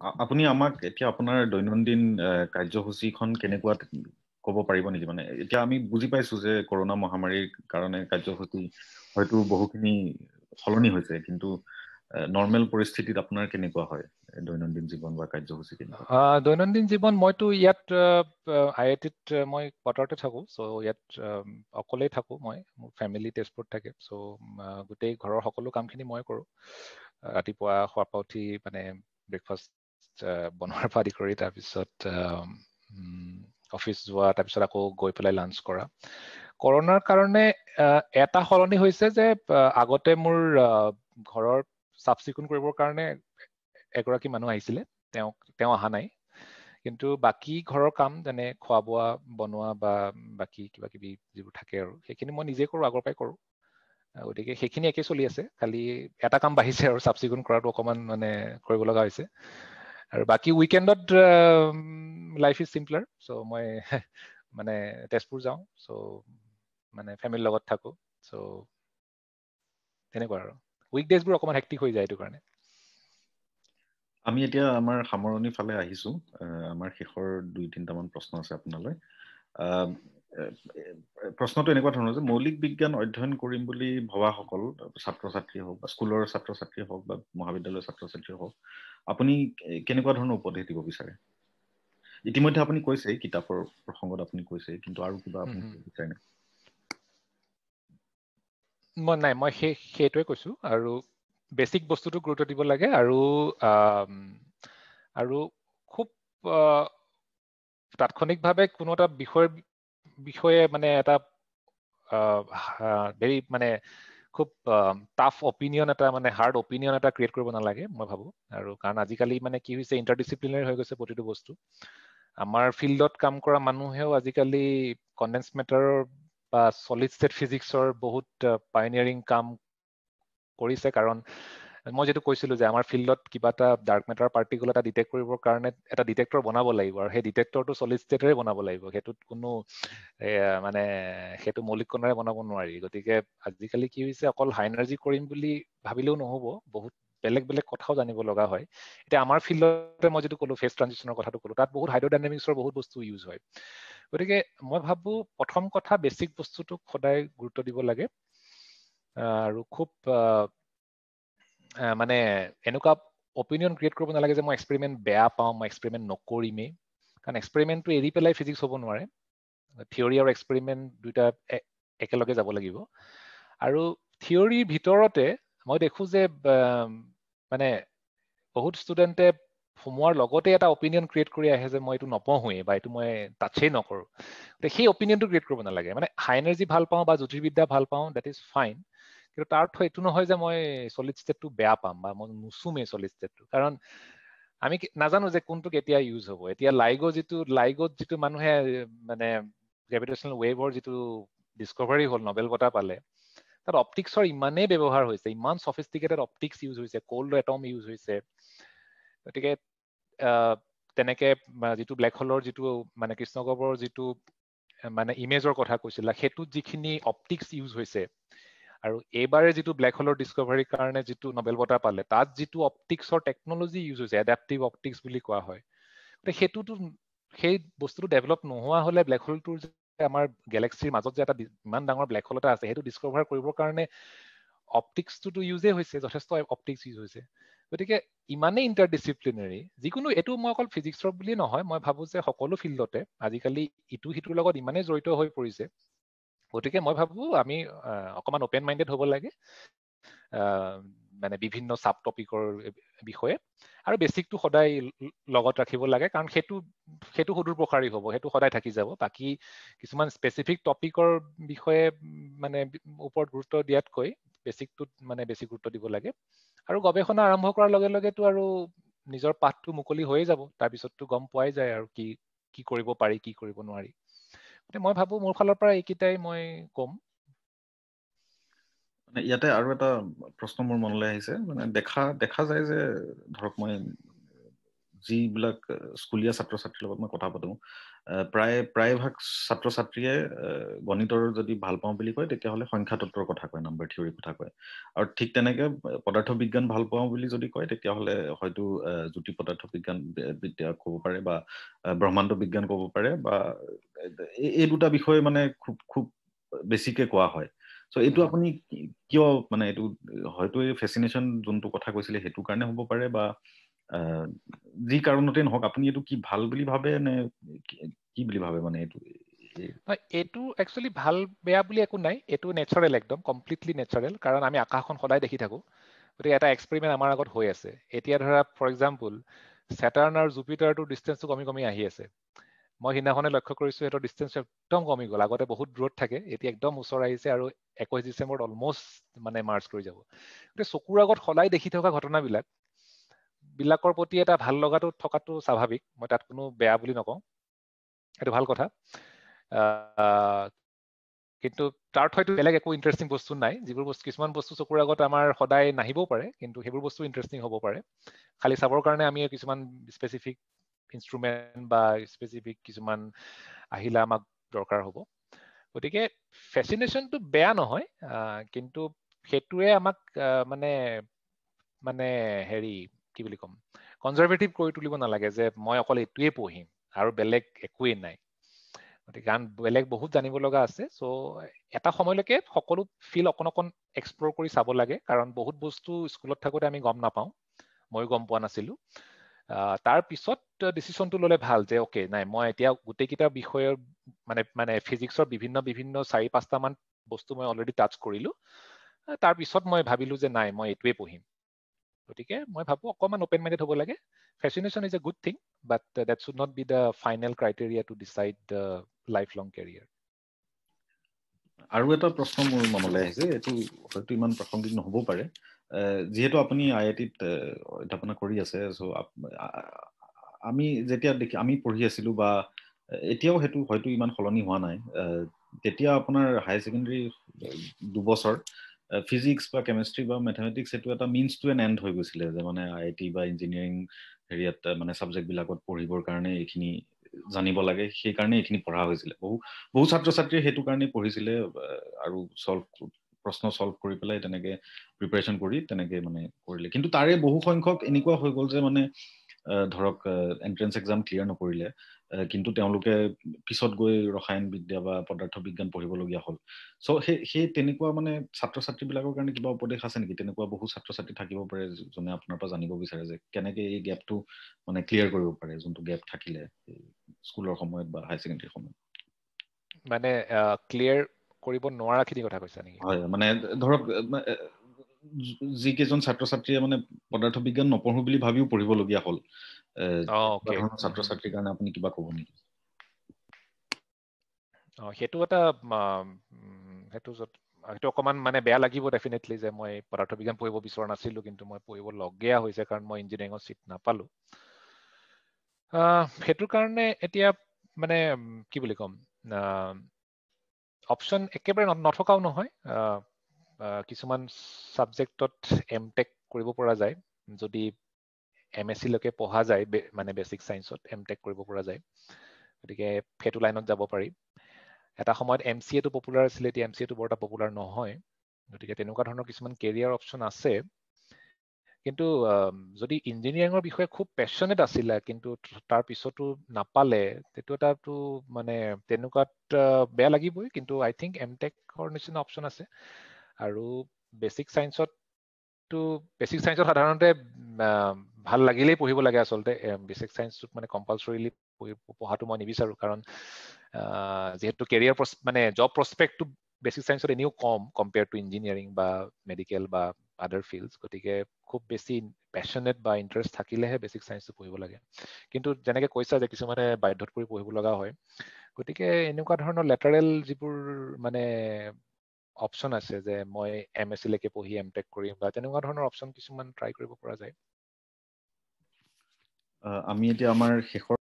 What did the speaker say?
আপুনি আমাক এতিয়া আপোনাৰ দৈনন্দিন কাৰ্যসূচীখন কেনেকুৱা ক'ব পাৰিব নেকি? মানে এতিয়া আমি বুজি পাইছো যে কৰোণা মহামাৰীৰ কাৰণে কাৰ্যসূচী হয়তো বহুখিনি সলনি হৈছে কিন্তু নৰ্মেল পৰিস্থিতিত আপোনাৰ কেনেকুৱা হয়? দৈনন্দিন জীৱন বা কাৰ্যসূচী কেনেকুৱা? দৈনন্দিন জীৱন মইতো ইয়াত আই আই টিত মই কোৱাৰ্টাৰতে থাকোঁ চ' ইয়াত অকলেই থাকোঁ মই মোৰ ফেমিলি তেজপুৰত থাকে চ' গোটেই ঘৰৰ সকলো কামখিনি মই কৰোঁ। ৰাতিপুৱা শোৱাৰ পৰা উঠি মানে ব্ৰেকফাষ্ট বনোৱাৰ পৰা আদি কৰি তাৰপিছত অফিচ যোৱা তাৰপিছত আকৌ গৈ পেলাই লাঞ্চ কৰা। কৰোণাৰ কাৰণে এটা সলনি হৈছে যে আগতে মোৰ ঘৰৰ চাফ চিকুণ কৰিবৰ কাৰণে এগৰাকী মানুহ আহিছিলে তেওঁ তেওঁ অহা নাই কিন্তু বাকী ঘৰৰ কাম যেনে খোৱা বোৱা বনোৱা বা বাকী কিবা কিবি যিবোৰ থাকে আৰু সেইখিনি মই নিজে কৰোঁ আগৰ পৰাই কৰোঁ গতিকে সেইখিনি একে চলি আছে খালি এটা কাম বাঢ়িছে আৰু চাফ চিকুণ কৰাটো অকণমান মানে কৰিব লগা হৈছে আৰু বাকী উইকেণ্ডত লাইফ ইজ চিম্পলাৰ চ' মই মানে তেজপুৰ যাওঁ চ' মানে ফেমিলিৰ লগত থাকোঁ চ' তেনেকুৱা আৰু। উইকডেজবোৰ অকণমান হেক্টিক হৈ যায় এইটো কাৰণে। আমি এতিয়া আমাৰ সামৰণি ফালে আহিছো আমাৰ শেষৰ দুই তিনিটামান প্ৰশ্ন আছে আপোনালৈ। প্ৰশ্নটো এনেকুৱা ধৰণৰ যে মৌলিক বিজ্ঞান অধ্যয়ন কৰিম বুলি ভবাসকল ছাত্ৰ ছাত্ৰী হওক বা স্কুলৰ ছাত্ৰ ছাত্ৰী হওক বা মহাবিদ্যালয়ৰ ছাত্ৰ ছাত্ৰী হওক আপুনি কেনেকুৱা ধৰণৰ উপদেশ দিব বিচাৰে? ইতিমধ্যে আপুনি কৈছে কিতাপৰ প্ৰসংগত আপুনি কৈছে কিন্তু আৰু কিবা আপুনি বিচাৰে নে মই নাই মই সেই সেইটোৱে কৈছো আৰু বেচিক বস্তুটো গুৰুত্ব দিব লাগে আৰু আৰু খুব তাৎক্ষণিকভাৱে কোনো এটা বিষয়ৰ বিষয়ে মানে এটা ভেৰি মানে খুব টাফ অপিনিয়ন এটা মানে হাৰ্ড অপিনিয়ন এটা ক্ৰিয়েট কৰিব নালাগে মই ভাবোঁ। আৰু কাৰণ আজিকালি মানে কি হৈছে ইণ্টাৰডিচিপ্লিনাৰী হৈ গৈছে প্ৰতিটো বস্তু। আমাৰ ফিল্ডত কাম কৰা মানুহেও আজিকালি কণ্ডেন্স মেটাৰৰ বা চলিড ষ্টেট ফিজিক্সৰ বহুত পাইনিয়াৰিং কাম কৰিছে। কাৰণ মই যিটো কৈছিলোঁ যে আমাৰ ফিল্ডত কিবা এটা ডাৰ্ক মেটাৰ পাৰ্টিকুল এটা ডিটেক্ট কৰিবৰ কাৰণে এটা ডিটেক্টৰ বনাব লাগিব আৰু সেই ডিটেক্টৰটো চলিড ষ্টেটেৰে বনাব লাগিব। সেইটোত কোনো মানে সেইটো মৌলিক কণাৰে বনাব নোৱাৰি। গতিকে আজিকালি কি হৈছে অকল হাই এনাৰ্জি কৰিম বুলি ভাবিলেও নহ'ব বহুত বেলেগ বেলেগ কথাও জানিব লগা হয়। এতিয়া আমাৰ ফিল্ডতে মই যিটো ক'লো ফেচ ট্ৰানজিশ্যনৰ কথাটো ক'লো তাত বহুত হাইড্ৰডাইনামিক্সৰ বহুত বস্তু ইউজ হয়। গতিকে মই ভাবো প্ৰথম কথা বেচিক বস্তুটোক সদায় গুৰুত্ব দিব লাগে। আৰু খুব মানে এনেকুৱা অপিনিয়ন ক্ৰিয়েট কৰিব নালাগে যে মই এক্সপেৰিমেণ্ট বেয়া পাওঁ মই এক্সপেৰিমেণ্ট নকৰিমেই। কাৰণ এক্সপেৰিমেণ্টটো এৰি পেলাই ফিজিক্স হ'ব নোৱাৰে। থিয়ৰী আৰু এক্সপেৰিমেণ্ট দুইটা একেলগে যাব লাগিব। আৰু থিয়ৰীৰ ভিতৰতে মই দেখোঁ যে মানে বহুত ষ্টুডেণ্টে সোমোৱাৰ লগতে এটা অপিনিয়ন ক্ৰিয়েট কৰি আহে যে মই এইটো নপঢ়োৱেই বা এইটো মই টাচেই নকৰোঁ। গতিকে সেই অপিনিয়নটো ক্ৰিয়েট কৰিব নালাগে। মানে হাই এনাৰ্জি ভাল পাওঁ বা জ্যোতিৰ্বিদ্যা ভাল পাওঁ দেট ইজ ফাইন কিন্তু তাৰ অৰ্থ এইটো নহয় যে মই চলিড ষ্টেটটো বেয়া পাম বা মই নুচুমেই চলিড ষ্টেটটো কাৰণ আমি নাজানো যে কোনটো কেতিয়া ইউজ হ'ব। এতিয়া লাইগ' যিটো লাইগত যিটো মানুহে মানে গ্ৰেভিটেশ্যনেল ৱেভৰ যিটো ডিছকভাৰী হ'ল নবেল বঁটা পালে তাত অপটিক্সৰ ইমানেই ব্যৱহাৰ হৈছে ইমান চফিষ্টিকেটেড অপটিক্স ইউজ হৈছে কল্ড এটম ইউজ হৈছে। গতিকে তেনেকে যিটো ব্লেক হলৰ যিটো মানে কৃষ্ণগৰ্ভৰ যিটো মানে ইমেজৰ কথা কৈছিলা সেইটোত যিখিনি অপটিক্স ইউজ হৈছে আৰু এইবাৰে যিটো ব্লেক হলৰ ডিছকভাৰীৰ কাৰণে যিটো নবেল বঁটা পালে তাত যিটো অপটিক্সৰ টেকনলজি ইউজ হৈছে এডাপ্টিভ অপটিক্স বুলি কোৱা হয় গতিকে সেইটোতো সেই বস্তুটো ডেভেলপ নোহোৱা হ'লে ব্লেক হলটোৰ যে আমাৰ গেলেক্সিৰ মাজত যে এটা ইমান ডাঙৰ ব্লেক হল এটা আছে সেইটো ডিছকভাৰ কৰিবৰ কাৰণে অপটিক্সটোতো ইউজেই হৈছে যথেষ্ট অপটিক্স ইউজ হৈছে। গতিকে ইমানেই ইণ্টাৰডিচিপ্লিনাৰী যিকোনো এইটো মই অকল ফিজিক্সৰ বুলিয়ে নহয় মই ভাবোঁ যে সকলো ফিল্ডতে আজিকালি ইটো সিটোৰ লগত ইমানেই জড়িত হৈ পৰিছে। গতিকে মই ভাবোঁ আমি অকণমান অ'পেন মাইণ্ডেড হ'ব লাগে মানে বিভিন্ন চাব টপিকৰ বিষয়ে। আৰু বেচিকটো সদায় লগত ৰাখিব লাগে কাৰণ সেইটো সেইটো সুদূৰ প্ৰসাৰী হ'ব সেইটো সদায় থাকি যাব। বাকী কিছুমান স্পেচিফিক টপিকৰ বিষয়ে মানে ওপৰত গুৰুত্ব দিয়াতকৈ বেচিকটোত মানে বেছি গুৰুত্ব দিব লাগে। আৰু গৱেষণা আৰম্ভ কৰাৰ লগে লগেতো আৰু নিজৰ পাঠটো মুকলি হৈয়ে যাব তাৰপিছততো গম পোৱাই যায় আৰু কি কি কৰিব পাৰি কি কৰিব নোৱাৰি। গতিকে মই ভাবোঁ মোৰ ফালৰ পৰা এইকেইটাই মই ক'ম। ইয়াতে আৰু এটা প্ৰশ্ন মোৰ মনলৈ আহিছে মানে দেখা দেখা যায় যে ধৰক মই যিবিলাক স্কুলীয়া ছাত্ৰ ছাত্ৰীৰ লগত মই কথা পাতোঁ প্ৰায় প্ৰায়ভাগ ছাত্ৰ ছাত্ৰীয়ে গণিতৰ যদি ভাল পাওঁ বুলি কয় তেতিয়াহ'লে সংখ্যা তত্বৰ কথা কয় নাম্বাৰ থিয়ৰীৰ কথা কয়। আৰু ঠিক তেনেকে পদাৰ্থ বিজ্ঞান ভাল পাওঁ বুলি যদি কয় তেতিয়াহ'লে হয়তো জ্যোতি পদাৰ্থ বিজ্ঞান বিদ্যা ক'ব পাৰে বা ব্ৰহ্মাণ্ড বিজ্ঞান ক'ব পাৰে বা এই দুটা বিষয় মানে খুব খুব বেছিকে কোৱা হয়। চ' এইটো আপুনি কিয় মানে এইটো হয়তো এই ফেচিনেশ্যন যোনটো কথা কৈছিলে সেইটো কাৰণে হ'ব পাৰে বা যি কাৰণতে নহওক আপুনি এইটো কি ভাল বুলি ভাবে নে কি বুলি ভাবে মানে এইটো? এইটো একচুৱেলি ভাল বেয়া বুলি একো নাই। এইটো নেচাৰেল একদম কমপ্লিটলি নেচাৰেল কাৰণ আমি আকাশখন সদায় দেখি থাকোঁ। গতিকে এটা এক্সপেৰিমেণ্ট আমাৰ আগত হৈ আছে। এতিয়া ধৰা ফৰ এক্সাম্পল ছেটাৰ্ণ আৰু জুপিটাৰটোৰ ডিষ্টেঞ্চটো কমি কমি আহি আছে। মই সিদিনাখনে লক্ষ্য কৰিছোঁ সিহঁতৰ ডিষ্টেঞ্চ একদম কমি গ'ল। আগতে বহুত দূৰত থাকে এতিয়া একদম ওচৰ আহিছে আৰু একৈছ ডিচেম্বৰত অলমষ্ট মানে মাৰ্চ কৰি যাব। গতিকে চকুৰ আগত সদায় দেখি থকা ঘটনাবিলাক বিলাকৰ প্ৰতি এটা ভাল লগাটো থকাটো স্বাভাৱিক মই তাত কোনো বেয়া বুলি নকওঁ। সেইটো ভাল কথা। কিন্তু তাৰ হয়তো বেলেগ একো ইণ্টাৰেষ্টিং বস্তু নাই। যিবোৰ বস্তু কিছুমান বস্তু চকুৰ আগত আমাৰ সদায় নাহিবও পাৰে কিন্তু সেইবোৰ বস্তু ইণ্টাৰেষ্টিং হ'ব পাৰে। খালি চাবৰ কাৰণে আমি কিছুমান স্পেচিফিক ইনষ্ট্ৰুমেণ্ট বা স্পেচিফিক কিছুমান আহিলা আমাক দৰকাৰ হ'ব। গতিকে ফেচিনেশ্যনটো বেয়া নহয় কিন্তু সেইটোৱে আমাক মানে মানে হেৰি কি বুলি ক'ম কনজাৰ্ভেটিভ কৰি তুলিব নালাগে যে মই অকল এইটোৱে পঢ়িম আৰু বেলেগ একোৱেই নাই। গতিকে কাৰণ বেলেগ বহুত জানিব লগা আছে চ' এটা সময়লৈকে সকলো ফিল্ড অকণ অকণ এক্সপ্ল'ৰ কৰি চাব লাগে কাৰণ বহুত বস্তু স্কুলত থাকোঁতে আমি গম নাপাওঁ ময়ো গম পোৱা নাছিলোঁ। তাৰ পিছত ডিচিশ্যনটো ল'লে ভাল যে অ'কে নাই মই এতিয়া গোটেইকেইটা বিষয়ৰ মানে মানে ফিজিক্সৰ বিভিন্ন বিভিন্ন চাৰি পাঁচটামান বস্তু মই অলৰেডি টাচ কৰিলোঁ। তাৰপিছত মই ভাবিলোঁ যে নাই মই এইটোৱে পঢ়িম। গতিকে মই ভাবোঁ অকণমান অ'পেন মাইণ্ডেড হ'ব লাগে। Fascination is a good thing but that should not be the final criteria to decide the life long career আৰু এটা প্ৰশ্ন মোৰ মনলৈ আহিছে এইটো হয়তো ইমান প্ৰাসংগিক নহ'ব পাৰে যিহেতু আপুনি আই আই টিত অধ্যাপনা কৰি আছে চ' আমি যেতিয়া দেখি আমি পঢ়ি আছিলোঁ বা এতিয়াও সেইটো হয়তো ইমান সলনি হোৱা নাই তেতিয়া আপোনাৰ হায়াৰ ছেকেণ্ডেৰী দুবছৰ ফিজিক্স বা কেমেষ্ট্ৰি বা মেথমেটিক্স সেইটো এটা মিনছ টু এন এণ্ড হৈ গৈছিলে যে মানে আই আই টি বা ইঞ্জিনিয়াৰিং হেৰিয়াত মানে ছাবজেক্টবিলাকত পঢ়িবৰ কাৰণে এইখিনি জানিব লাগে সেইকাৰণে এইখিনি পঢ়া হৈছিলে। বহু বহু ছাত্ৰ ছাত্ৰীয়ে সেইটো কাৰণেই পঢ়িছিলে আৰু চল্ভ প্ৰশ্ন চল্ভ কৰি পেলাই তেনেকে প্ৰিপেৰেশ্যন কৰি তেনেকে মানে কৰিলে। কিন্তু তাৰে বহু সংখ্যক এনেকুৱা হৈ গ'ল যে মানে ধৰক এণ্ট্ৰেঞ্চ এক্সাম ক্লিয়াৰ নকৰিলে কিন্তু তেওঁলোকে পিছত গৈ ৰসায়ন বিদ্যা বা পদাৰ্থ বিজ্ঞান পঢ়িবলগীয়া হ'ল। চ' সেই সেই তেনেকুৱা মানে ছাত্ৰ ছাত্ৰীবিলাকৰ কাৰণে কিবা উপদেশ আছে নেকি? তেনেকুৱা বহু ছাত্ৰ ছাত্ৰী থাকিব পাৰে যোনে আপোনাৰ পৰা জানিব বিচাৰে যে কেনেকে এই গেপটো মানে ক্লিয়াৰ কৰিব পাৰে যোনটো গেপ থাকিলে স্কুলৰ সময়ত বা হায়াৰ ছেকেণ্ডেৰী সময়ত। মানে ক্লিয়াৰ কৰিব নোৱাৰাখিনি কথা কৈছা নেকি? হয় মানে ধৰক যিকেইজন ছাত্ৰ ছাত্ৰীয়ে মানে পদাৰ্থ বিজ্ঞান নপঢ়ো বুলি ভাবিও পঢ়িবলগীয়া হ'ল ছাত্ৰ ছাত্ৰীৰ কাৰণে আপুনি কিবা ক'ব নেকি? সেইটো এটা সেইটো সেইটো অকণমান মানে বেয়া লাগিব ডেফিনেটলি যে মই পদাৰ্থ বিজ্ঞান পঢ়িব বিচৰা নাছিলোঁ কিন্তু মই পঢ়িব লগীয়া হৈছে কাৰণ মই ইঞ্জিনিয়াৰিঙৰ চিট নাপালোঁ। সেইটোৰ কাৰণে এতিয়া মানে কি বুলি ক'ম অপশ্যন একেবাৰে নথকাও নহয়। কিছুমান ছাবজেক্টত এম টেক কৰিব পৰা যায়। যদি এম এছ চিলৈকে পঢ়া যায় মানে বেচিক ছায়েন্সত এম টেক কৰিব পৰা যায়। গতিকে সেইটো লাইনত যাব পাৰি। এটা সময়ত এম চি এটো পপুলাৰ আছিলে এতিয়া এম চি এটো বৰ এটা পপুলাৰ নহয়। গতিকে তেনেকুৱা ধৰণৰ কিছুমান কেৰিয়াৰ অপশ্যন আছে। কিন্তু যদি ইঞ্জিনিয়াৰিঙৰ বিষয়ে খুব পেচনেট আছিলে কিন্তু তাৰ পিছতো নাপালে সেইটো এটাতো মানে তেনেকুৱাত বেয়া লাগিবই। কিন্তু আই থিংক এম টেকৰ নিচিনা অপশ্যন আছে। আৰু বেচিক ছায়েন্সতটো বেচিক ছায়েন্সত সাধাৰণতে ভাল লাগিলেই পঢ়িব লাগে আচলতে। বেচিক ছায়েন্সটোত মানে কম্পালচৰিলি পঢ়ি পঢ়াটো মই নিবিচাৰোঁ। কাৰণ যিহেতু কেৰিয়াৰ মানে জব প্ৰচপেক্টটো বেচিক ছায়েন্সত এনেও কম কম্পেয়াৰ টু ইঞ্জিনিয়াৰিং বা মেডিকেল বা আদাৰ ফিল্ডছ গতিকে খুব বেছি পেচনেট বা ইণ্টাৰেষ্ট থাকিলেহে বেচিক ছায়েন্সটো পঢ়িব লাগে। কিন্তু যেনেকৈ কৈছা যে কিছুমানে বাধ্যত পৰি পঢ়িব লগা হয় গতিকে এনেকুৱা ধৰণৰ লেটাৰেল যিবোৰ মানে অপশ্যন আছে যে মই এম এছ চিলৈকে পঢ়ি এম টেক কৰিম বা তেনেকুৱা ধৰণৰ অপশ্যন কিছুমান ট্ৰাই কৰিব পৰা যায়। আমি এতিয়া আমাৰ শেষৰ